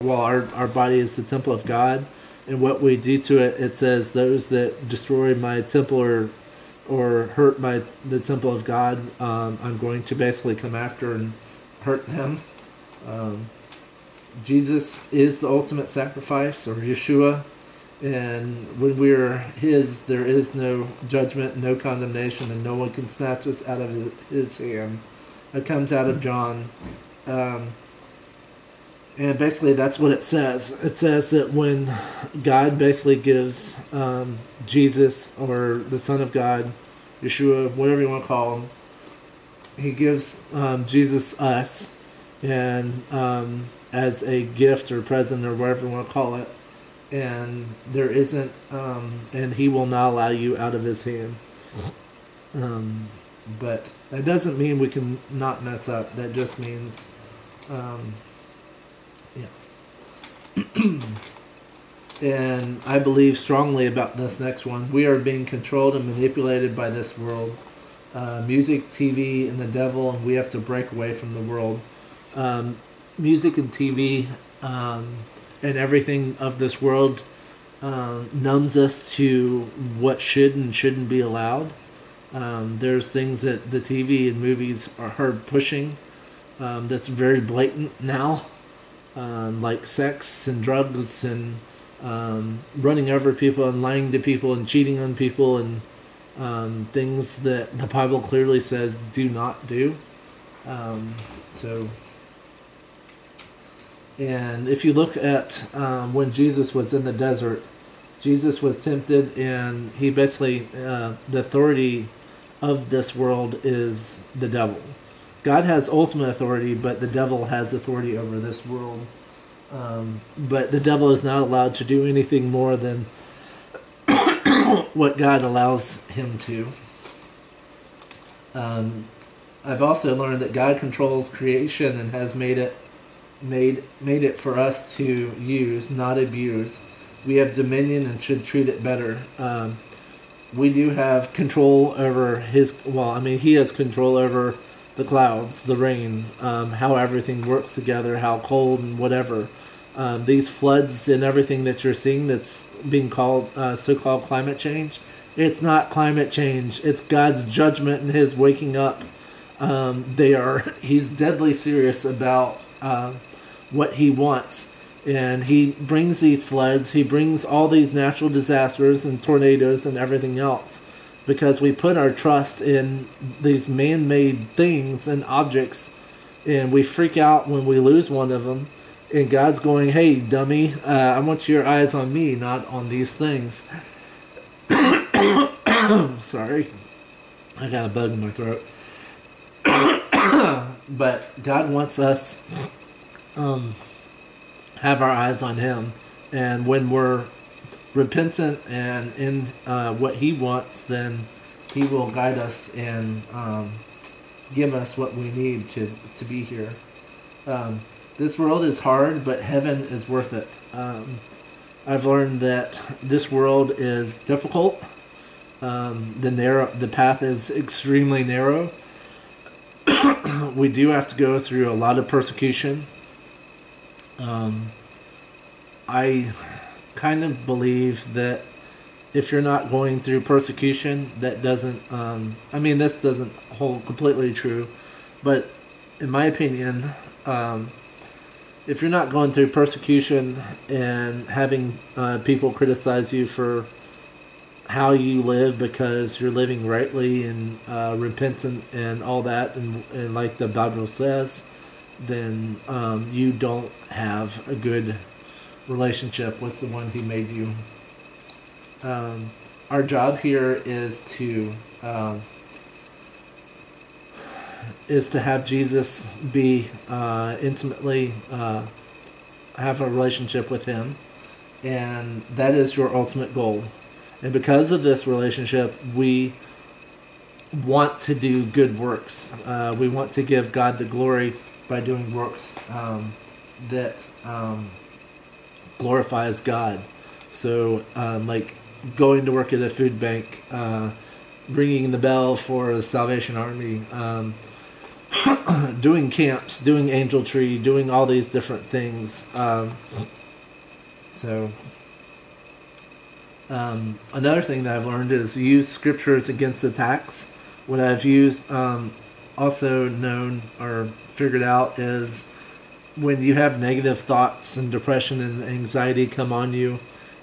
well, our, our body is the temple of God, and what we do to it, it says, those that destroy my temple or or hurt my the temple of God, um, I'm going to basically come after and hurt them. Um, Jesus is the ultimate sacrifice, or Yeshua, and when we are His, there is no judgment, no condemnation, and no one can snatch us out of His hand. It comes out of John. Um, and basically, that's what it says. It says that when God basically gives um, Jesus or the Son of God, Yeshua, whatever you want to call him, he gives um, Jesus us, and um, as a gift or present or whatever you want to call it, and there isn't, um, and he will not allow you out of his hand. Um, but that doesn't mean we can not mess up. That just means um, and I believe strongly about this next one. We are being controlled and manipulated by this world. Uh, music, TV, and the devil, and we have to break away from the world. Um, music and TV um, and everything of this world um, numbs us to what should and shouldn't be allowed. Um, there's things that the TV and movies are hard pushing um, that's very blatant now um, like sex and drugs and um, running over people and lying to people and cheating on people and um, things that the Bible clearly says do not do. Um, so, and if you look at um, when Jesus was in the desert, Jesus was tempted, and he basically uh, the authority of this world is the devil. God has ultimate authority, but the devil has authority over this world. Um, but the devil is not allowed to do anything more than what God allows him to. Um, I've also learned that God controls creation and has made it made made it for us to use, not abuse. We have dominion and should treat it better. Um, we do have control over his. Well, I mean, he has control over the clouds, the rain, um, how everything works together, how cold and whatever. Um, these floods and everything that you're seeing that's being called uh, so-called climate change, it's not climate change. It's God's judgment and His waking up. Um, they are. He's deadly serious about uh, what He wants, and He brings these floods. He brings all these natural disasters and tornadoes and everything else because we put our trust in these man-made things and objects and we freak out when we lose one of them and god's going hey dummy uh, i want your eyes on me not on these things. Sorry. I got a bug in my throat. But god wants us um have our eyes on him and when we're repentant and in uh, what He wants, then He will guide us and um, give us what we need to to be here. Um, this world is hard, but heaven is worth it. Um, I've learned that this world is difficult. Um, the narrow, the path is extremely narrow. we do have to go through a lot of persecution. Um, I kind of believe that if you're not going through persecution, that doesn't. Um, I mean, this doesn't hold completely true, but in my opinion, um, if you're not going through persecution and having uh, people criticize you for how you live because you're living rightly and uh, repentant and all that, and, and like the Bible says, then um, you don't have a good relationship with the one who made you. Um, our job here is to um, is to have Jesus be uh, intimately uh, have a relationship with Him, and that is your ultimate goal. And because of this relationship, we want to do good works. Uh, we want to give God the glory by doing works um, that um, glorifies God. So, um, like going to work at a food bank, uh, ringing the bell for the Salvation Army, um, doing camps, doing angel tree, doing all these different things. Um, so um, another thing that I've learned is use scriptures against attacks. What I've used, um, also known or figured out, is when you have negative thoughts and depression and anxiety come on you,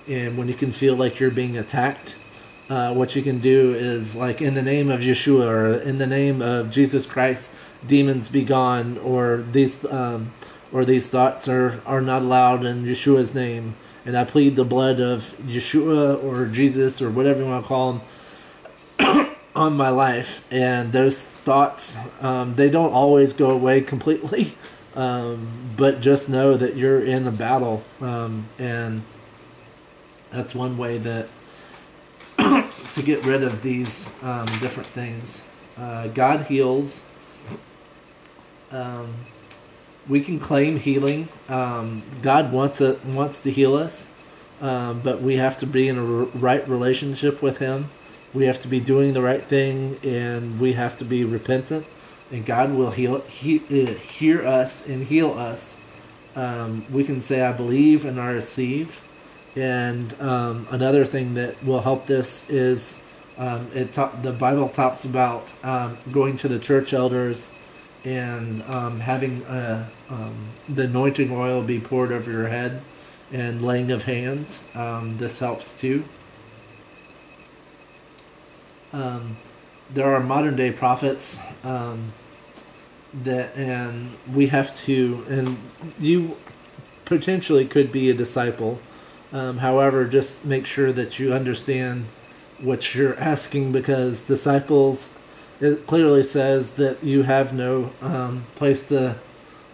and when you can feel like you're being attacked, uh, what you can do is like in the name of Yeshua or in the name of Jesus Christ, demons be gone, or these um, or these thoughts are are not allowed in Yeshua's name and I plead the blood of Yeshua or Jesus or whatever you want to call him on my life. And those thoughts, um, they don't always go away completely, um, but just know that you're in a battle, um, and that's one way that to get rid of these um, different things. Uh, God heals. Um, we can claim healing. Um, God wants wants to heal us, um, but we have to be in a right relationship with Him. We have to be doing the right thing, and we have to be repentant. And God will heal, he, uh, hear us and heal us. Um, we can say, "I believe and I receive." And um, another thing that will help this is um, it. Ta- the Bible talks about um, going to the church elders and um, having uh, um, the anointing oil be poured over your head and laying of hands. This helps too. There are modern day prophets um, that, and we have to, and you potentially could be a disciple. Um, however, just make sure that you understand what you're asking because disciples it clearly says that you have no um, place to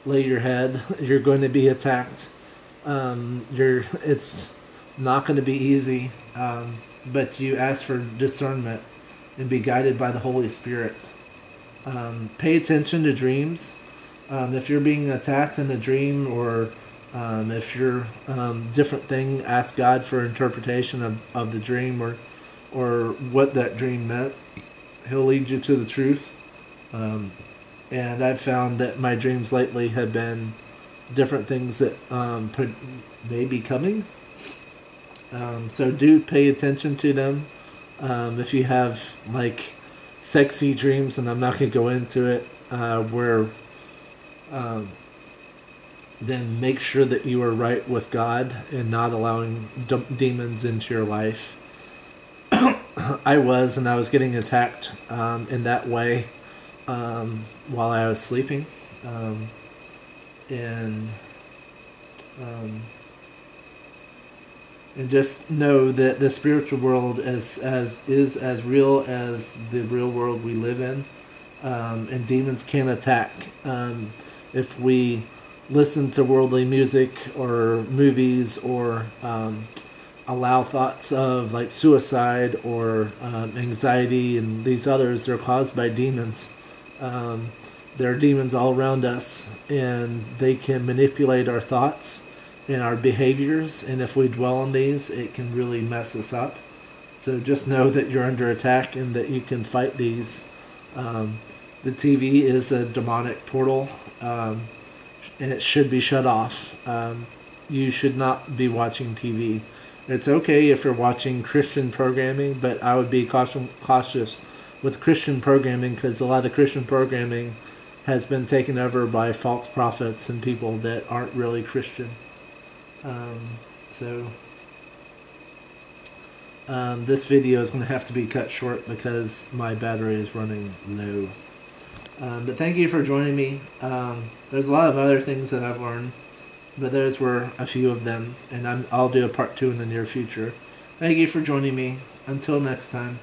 lay your head. You're going to be attacked. Um, you're. It's not going to be easy, um, but you ask for discernment and be guided by the Holy Spirit. Um, pay attention to dreams. Um, if you're being attacked in a dream or um, if you're different thing, ask God for interpretation of, of the dream or or what that dream meant He'll lead you to the truth. Um, and I've found that my dreams lately have been different things that um, may be coming. Um, so do pay attention to them. Um, if you have like sexy dreams, and I'm not going to go into it, uh, where um, then make sure that you are right with God and not allowing d- demons into your life. I was, and I was getting attacked um, in that way um, while I was sleeping. Um, and um, and just know that the spiritual world is as is as real as the real world we live in, um, and demons can attack. Um, if we listen to worldly music or movies or um, allow thoughts of like suicide or um, anxiety and these others they're caused by demons um, there are demons all around us and they can manipulate our thoughts and our behaviors and if we dwell on these it can really mess us up. So just know that you're under attack and that you can fight these. Um, the tv is a demonic portal um, and it should be shut off. Um, you should not be watching tv it's okay if you're watching Christian programming, but I would be cautious with Christian programming because a lot of Christian programming has been taken over by false prophets and people that aren't really Christian. Um, so um, this video is going to have to be cut short because my battery is running low. Um, but thank you for joining me. Um, there's a lot of other things that I've learned but those were a few of them, and I'm, I'll do a part two in the near future. Thank you for joining me. Until next time.